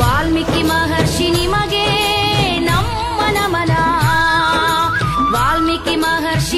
ವಾಲ್ಮೀಕಿ ಮಹರ್ಷಿ ನಿಮಗೆ निमे नम ವಾಲ್ಮೀಕಿ ಮಹರ್ಷಿ